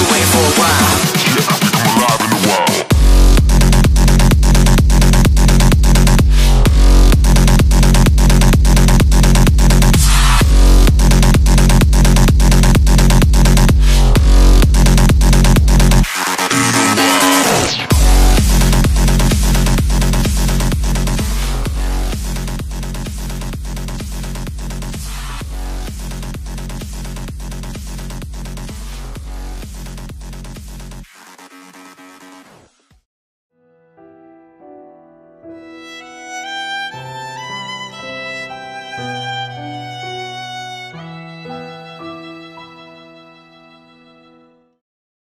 away for a while.